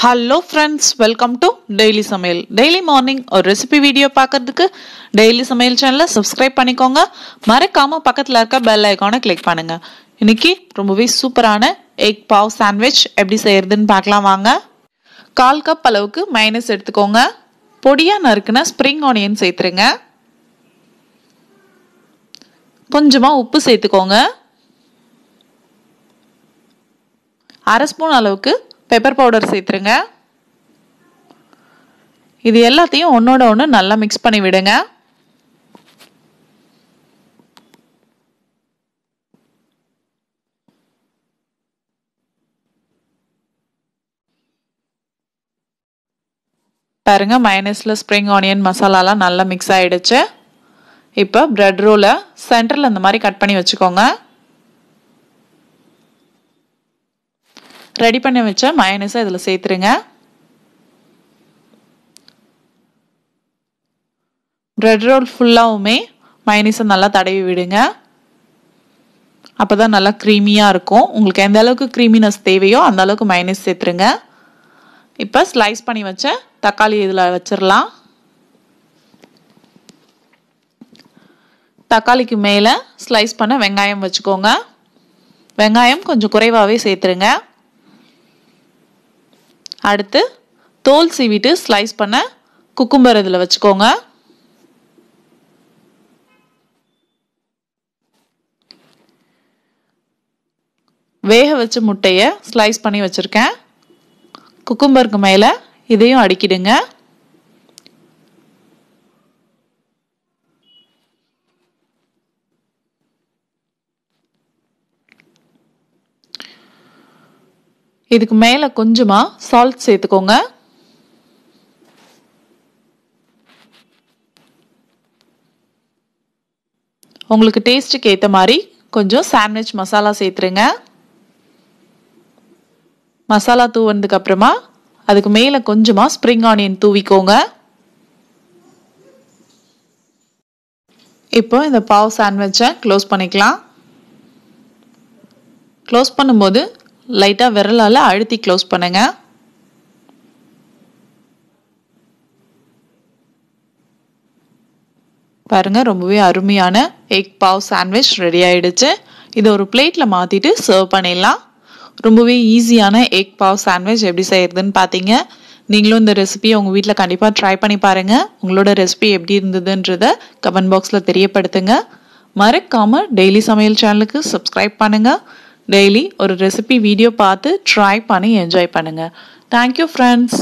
Hello friends welcome to daily சமையல் daily morning ஒரு recipe video பார்க்கறதுக்கு டெய்லி சமையல் சேனலை சப்ஸ்கிரைப் பண்ணிக்கோங்க. மறக்காமல் பக்கத்தில் இருக்க பெல் ஐக்கானை கிளிக் பண்ணுங்க. இன்னைக்கு ரொம்பவே சூப்பரான எக் பாவ் சாண்ட்விச் எப்படி செய்யறதுன்னு பார்க்கலாம் வாங்க. கால் கப் அளவுக்கு மைனஸ் எடுத்துக்கோங்க. பொடியாக நறுக்குன ஸ்ப்ரிங் ஆனியன் சேர்த்துருங்க. கொஞ்சமாக உப்பு சேர்த்துக்கோங்க. அரை ஸ்பூன் அளவுக்கு பெப்பர் பவுடர் சேர்த்துருங்க. இது எல்லாத்தையும் ஒன்றோட ஒன்று நல்லா மிக்ஸ் பண்ணி விடுங்க. பாருங்க மைனஸில் ஸ்ப்ரிங் ஆனியன் மசாலாலாம் நல்லா மிக்ஸ் ஆகிடுச்சு இப்போ ப்ரெட் ரோலை சென்டரில் இந்த மாதிரி கட் பண்ணி வச்சுக்கோங்க. ரெடி பண்ணி வச்ச மயனஸை இதில் சேர்த்துருங்க. ப்ரெட் ரோல் ஃபுல்லாகவுமே மயனஸை நல்லா தடவி விடுங்க. அப்போ தான் நல்லா க்ரீமியாக இருக்கும். உங்களுக்கு எந்த அளவுக்கு க்ரீமினஸ் தேவையோ அந்த அளவுக்கு மைனஸ் சேர்த்துருங்க. இப்போ ஸ்லைஸ் பண்ணி வச்ச தக்காளி இதில் வச்சிடலாம் தக்காளிக்கு மேலே ஸ்லைஸ் பண்ண வெங்காயம் வச்சுக்கோங்க. வெங்காயம் கொஞ்சம் குறைவாகவே சேர்த்துருங்க. அடுத்து தோல் சீவிட்டு ஸ்லைஸ் பண்ண குக்கும்பர் இதில் வச்சுக்கோங்க. வேக வச்ச முட்டையை ஸ்லைஸ் பண்ணி வச்சுருக்கேன். குக்கும்பருக்கு மேலே இதையும் அடிக்கிடுங்க. இதுக்கு மேலே கொஞ்சமாக சால்ட் சேர்த்துக்கோங்க. உங்களுக்கு டேஸ்ட்டுக்கு ஏற்ற மாதிரி கொஞ்சம் சாண்ட்விச் மசாலா சேர்த்துருங்க. மசாலா தூவனதுக்கு அப்புறமா அதுக்கு மேலே கொஞ்சமாக ஸ்ப்ரிங் ஆனியன் தூவிக்கோங்க. இப்போ இந்த பாவ் சாண்ட்விச்சை க்ளோஸ் பண்ணிக்கலாம். க்ளோஸ் பண்ணும்போது லைட்டாக விரலால் அழுத்தி க்ளோஸ் பண்ணுங்க. பாருங்க ரொம்பவே அருமையான எக் பாவ் சாண்ட்விச் ரெடி ஆயிடுச்சு. இதை ஒரு பிளேட்டில் மாற்றிட்டு சர்வ் பண்ணிடலாம். ரொம்பவே ஈஸியான எக் பாவ் சாண்ட்விச் எப்படி செய்யறதுன்னு பார்த்தீங்க நீங்களும் இந்த ரெசிபியை உங்கள் வீட்டில் கண்டிப்பாக ட்ரை பண்ணி பாருங்கள் உங்களோட ரெசிபி எப்படி இருந்ததுன்றதை கமெண்ட் பாக்ஸில் தெரியப்படுத்துங்க. மறக்காமல் டெய்லி சமையல் சேனலுக்கு சப்ஸ்கிரைப் பண்ணுங்கள் டெய்லி ஒரு ரெசிபி வீடியோ பார்த்து ட்ரை பண்ணி என்ஜாய் பண்ணுங்கள் தேங்க்யூ ஃப்ரெண்ட்ஸ்